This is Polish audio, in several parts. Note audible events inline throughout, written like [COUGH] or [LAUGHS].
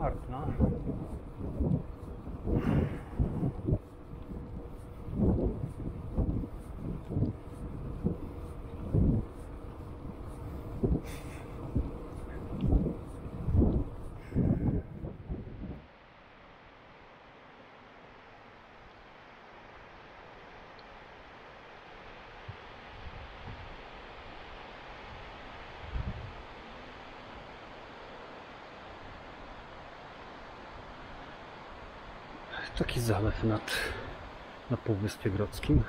że dojeżdżam do Nowego Taki zalew nad, na Półwyspie Grodzkim.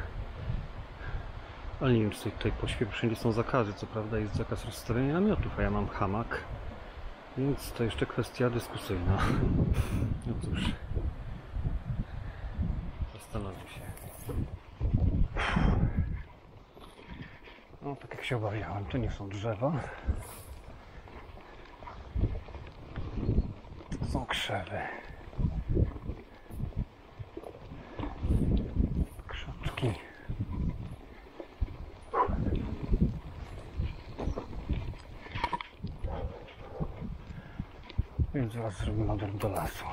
Ale nie wiem, czy tutaj po wszędzie są zakazy. Co prawda jest zakaz rozstawiania namiotów, a ja mam hamak. Więc to jeszcze kwestia dyskusyjna. [LAUGHS] No cóż. Zastanowię się. No, tak jak się obawiałem, to nie są drzewa. To są krzewy. Więc zaraz zrobimy odwrót do lasu.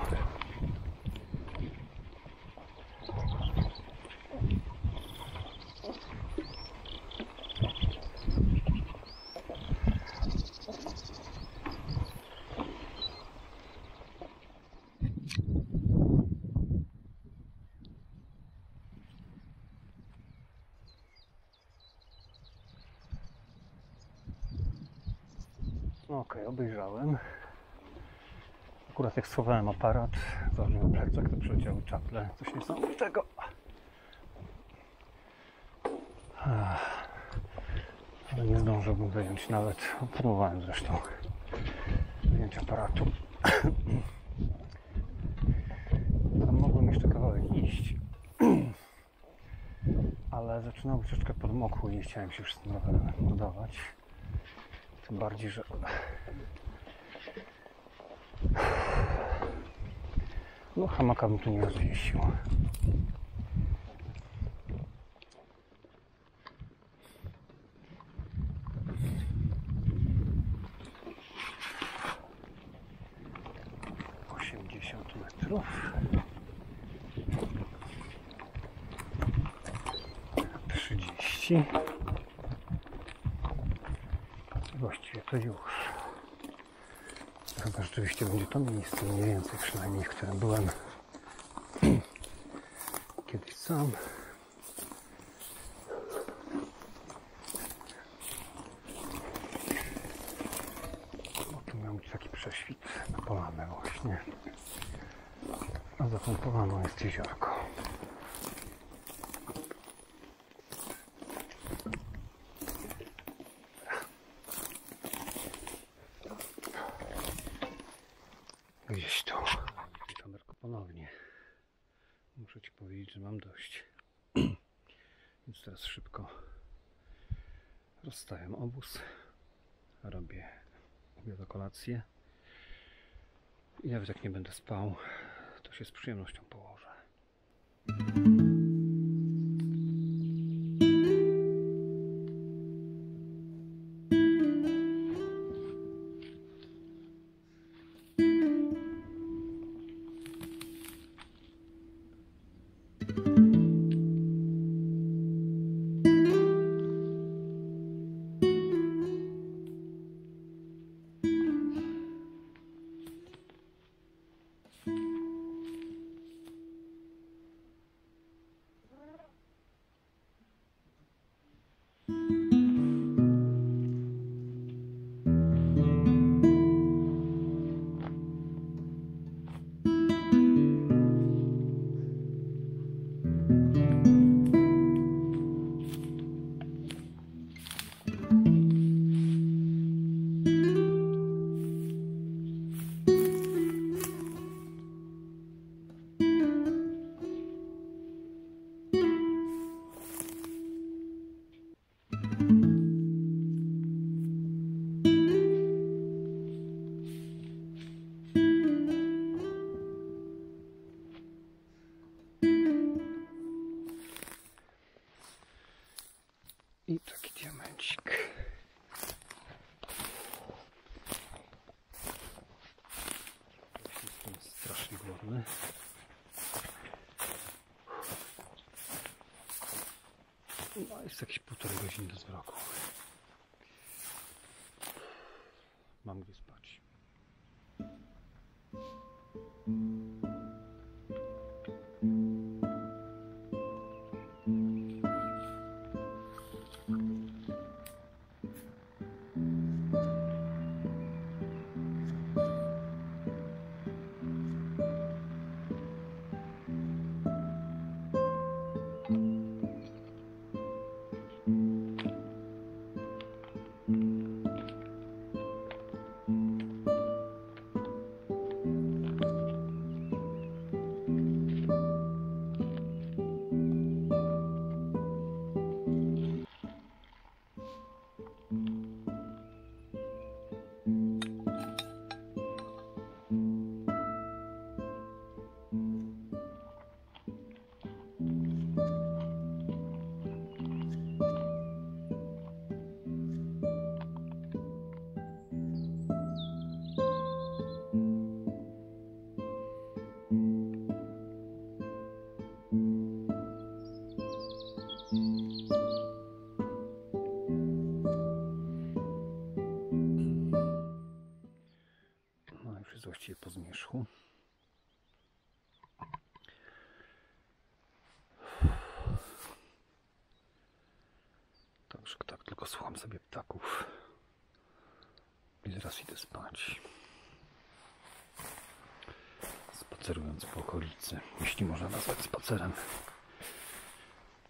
Okej, obejrzałem. Akurat jak schowałem aparat, założyłem plecak, to przyleciały czaple. Coś niesamowitego. Ale nie zdążyłbym wyjąć nawet. Próbowałem zresztą wyjąć aparatu. [CLEARS THROAT] Tam mogłem jeszcze kawałek iść. [CLEARS THROAT] Ale zaczynało troszeczkę podmokło i nie chciałem się już z tym rowerem. Tym bardziej, że no hamaka bym tu nie rozwieścił. Osiemdziesiąt metrów. Trzydzieści. Właściwie to już. Chyba rzeczywiście będzie to miejsce mniej więcej przynajmniej, w którym byłem [CLEARS THROAT] kiedyś sam. O, tu miał być taki prześwit na polanę właśnie. A za tą polaną jest jeziorko. Ponownie. Muszę Ci powiedzieć, że mam dość. [CLEARS THROAT] Więc teraz szybko rozstawiam obóz. Robię obiad kolację. I nawet jak nie będę spał, to się z przyjemnością położę. I taki diamencik. Jestem strasznie głodny. No jest jakieś półtorej godziny do zwroku. Mam gdzie spać. No już jest właściwie po zmierzchu. Także tak, tylko słucham sobie ptaków. I zaraz idę spać. Spacerując po okolicy, jeśli można nazwać spacerem,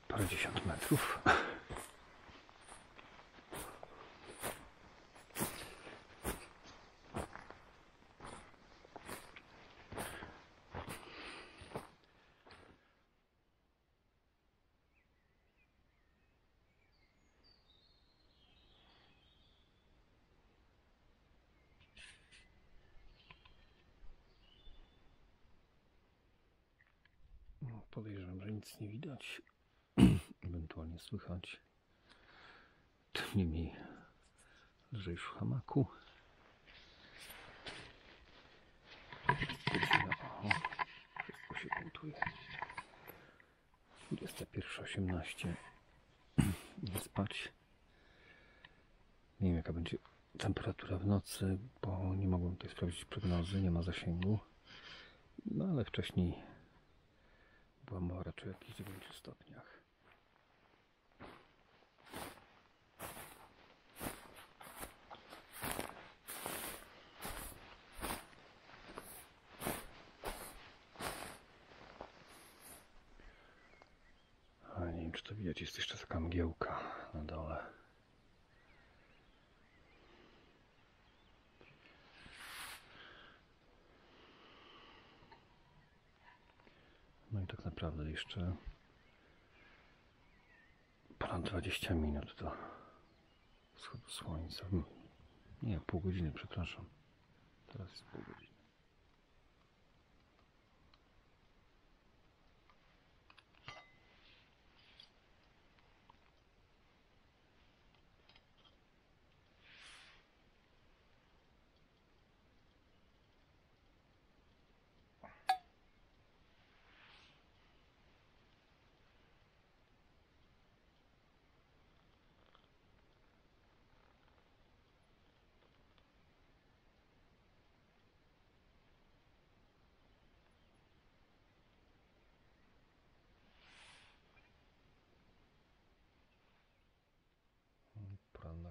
parędziesiąt metrów. Podejrzewam, że nic nie widać, ewentualnie słychać. Tym niemniej już w hamaku. O, wszystko się buntuje. 21.18. [CLEARS THROAT] Idę spać. Nie wiem jaka będzie temperatura w nocy, bo nie mogłem tutaj sprawdzić prognozy, nie ma zasięgu. No ale wcześniej była mowa raczej o jakichś 9 stopniach. Ale nie wiem, czy to widać, jest jeszcze taka mgiełka na dole. No i tak naprawdę jeszcze ponad 20 minut do wschodu słońca. Nie, pół godziny, przepraszam. Teraz jest pół godziny.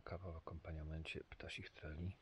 Kawa w akompaniamencie ptasich treli.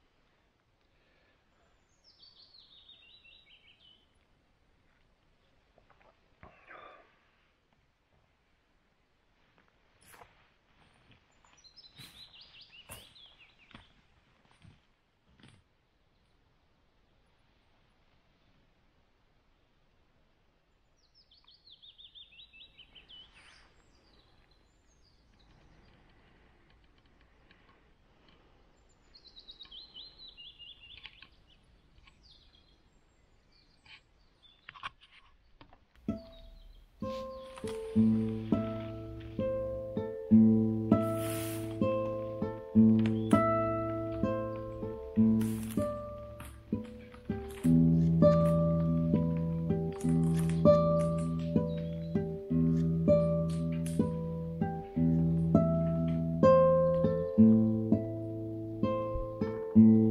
Mm-hmm.